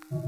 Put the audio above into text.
Mm-hmm.